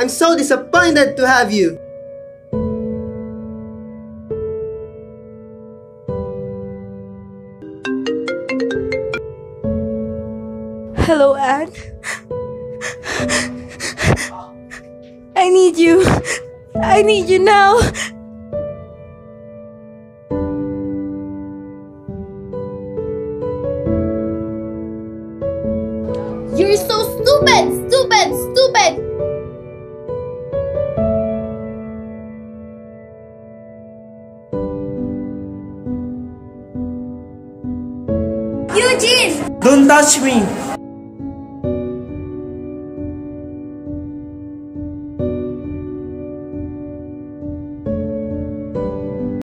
I'm so disappointed to have you. Hello, Anne. I need you. I need you now. You're so stupid! Eugene! Don't touch me!